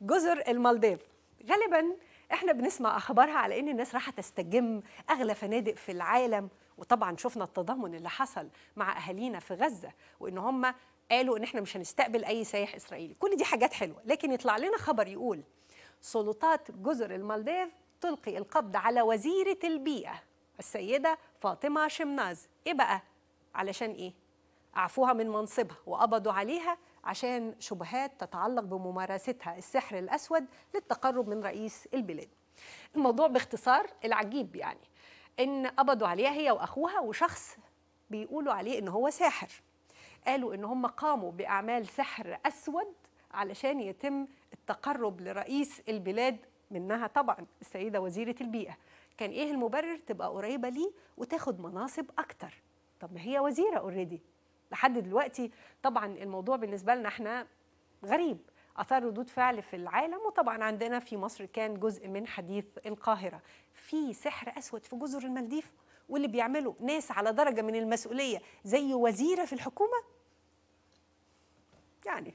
جزر المالديف. غالبا إحنا بنسمع أخبارها على إن الناس راح تستجم أغلى فنادق في العالم وطبعا شفنا التضامن اللي حصل مع أهالينا في غزة وإن هم قالوا إن إحنا مش هنستقبل أي سايح إسرائيلي. كل دي حاجات حلوة لكن يطلع لنا خبر يقول سلطات جزر المالديف تلقي القبض على وزيرة البيئة السيدة فاطمة شمناز. إيه بقى؟ علشان إيه؟ عفوها من منصبها وقبضوا عليها عشان شبهات تتعلق بممارستها السحر الأسود للتقرب من رئيس البلاد. الموضوع باختصار العجيب يعني إن قبضوا عليها هي وأخوها وشخص بيقولوا عليه إن هو ساحر. قالوا إن هم قاموا بأعمال سحر أسود علشان يتم التقرب لرئيس البلاد منها طبعا السيدة وزيرة البيئة. كان إيه المبرر تبقى قريبة ليه وتاخد مناصب أكتر. طب ما هي وزيرة already لحد دلوقتي طبعا الموضوع بالنسبة لنا إحنا غريب. آثار ردود فعل في العالم وطبعا عندنا في مصر كان جزء من حديث القاهرة. في سحر أسود في جزر المالديف واللي بيعملوا ناس على درجة من المسؤولية زي وزيرة في الحكومة؟ يعني